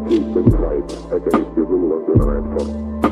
Uh, keep inside, at the visual of the right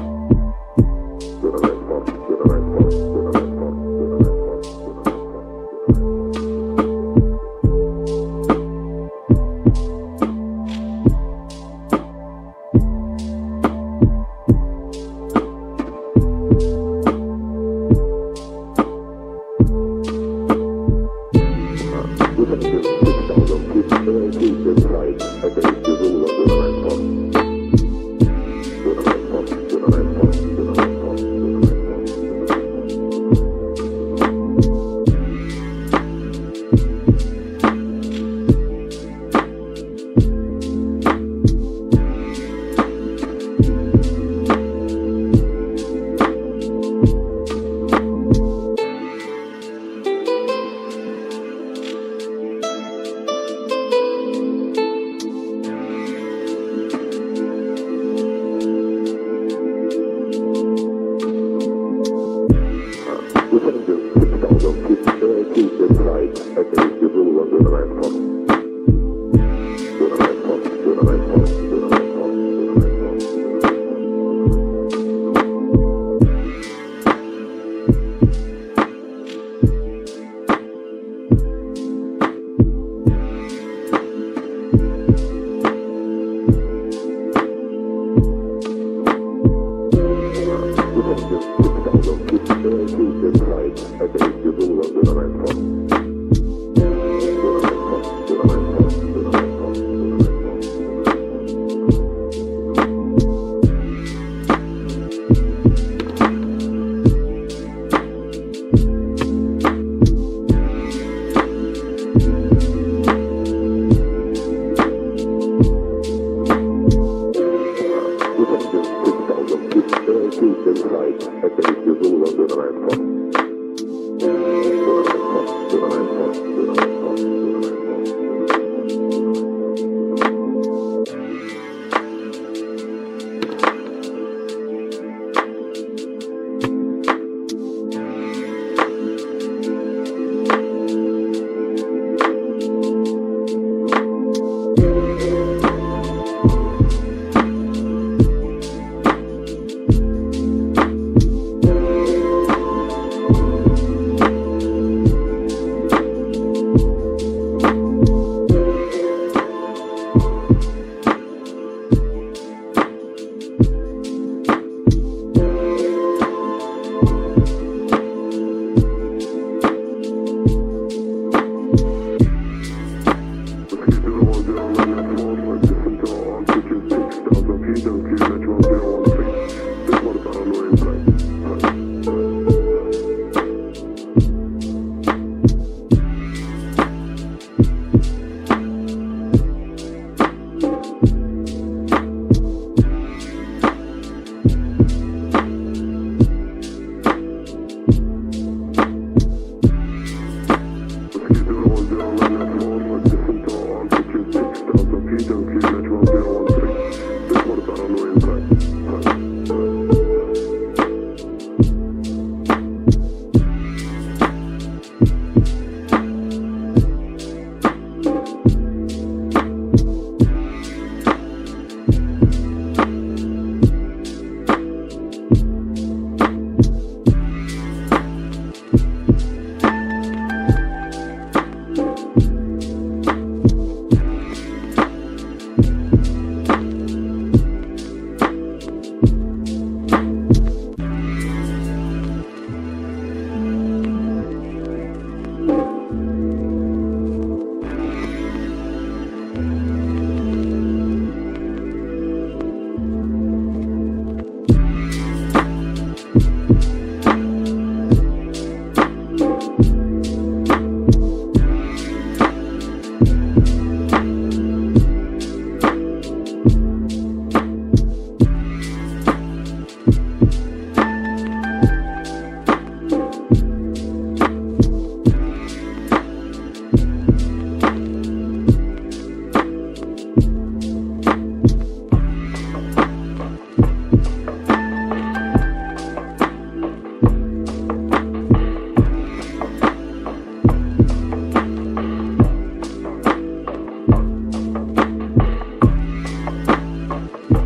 Bye.